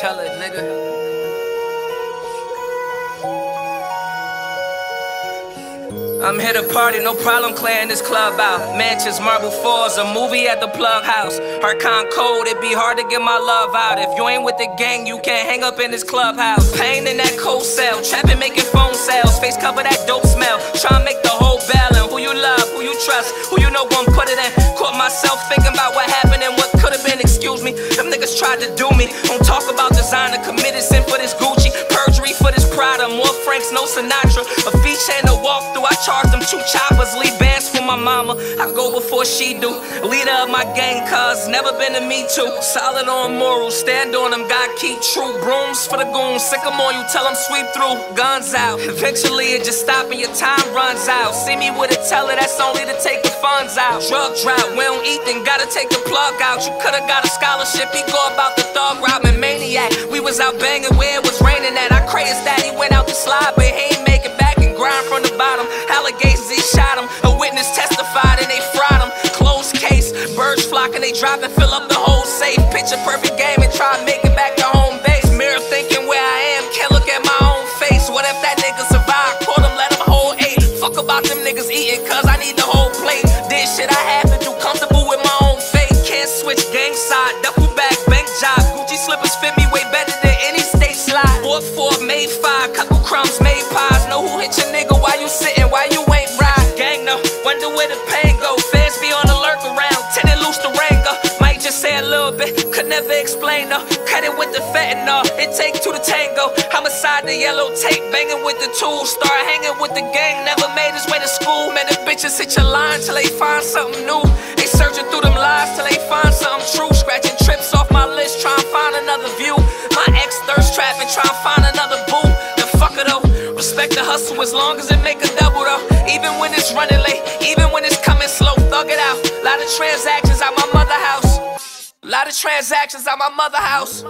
Tell it, nigga. I'm here to party, no problem clearing this club out. Mansions, marble floors, a movie at the plug house. Archon cold, it'd be hard to get my love out. If you ain't with the gang, you can't hang up in this clubhouse. Pain in that cold cell, trapping, making phone sales. Face cover that dope smell. Try to make the whole balance. Who you love, who you trust, who you know gon' put it in. Caught myself thinking about what happened niggas tried to do me. Don't talk about designer, committed sin for this Gucci. Perjury for this Prada, more Franks, no Sinatra. A feature and a walkthrough, I charge them two choppers, leave mama. I go before she do. Leader of my gang, cuz never been to me too. Solid on morals, stand on them, God keep true. Brooms for the goons, on you, tell them sweep through. Guns out, eventually it just stop and your time runs out. See me with a teller, that's only to take the funds out. Drug drought, we don't eat, then gotta take the plug out. You could've got a scholarship, he go about the thug man, maniac. We was out banging where it was raining at. I crazed that he went out the slide, birds flock and they drop and fill up the whole safe. Picture perfect game and try to make it back to home base. Mirror thinking where I am, can't look at my own face. What if that nigga survive? Caught him, let him hold eight. Fuck about them niggas eating, cuz I need the whole plate. This shit I have to do, comfortable with my own fate. Can't switch gang side, duffel back, bank job. Gucci slippers fit me way better than any state slide. Fourth, fourth, made five, couple crumbs, made pies. Know who hit your nigga, why you sitting, never explain though. Cut it with the fentanyl, it take two to tango. Homicide, the yellow tape, banging with the tools. Start hanging with the gang, never made his way to school. Man, the bitches hit your line till they find something new. They searching through them lies till they find something true. Scratching trips off my list, trying to find another view. My ex thirst traffic, trying to find another boo. The fuck it though. Respect the hustle as long as it make a double though. Even when it's running late, even when it's coming slow, thug it out. Lot of transactions at my mother house. Lot of transactions at my mother house.